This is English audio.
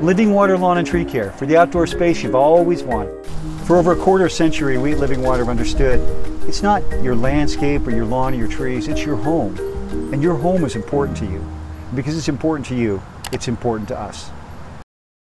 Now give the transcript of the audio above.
Living Water Lawn and Tree Care for the outdoor space you've always wanted. For over a quarter century, we at Living Water have understood it's not your landscape or your lawn or your trees, it's your home. And your home is important to you. And because it's important to you, it's important to us.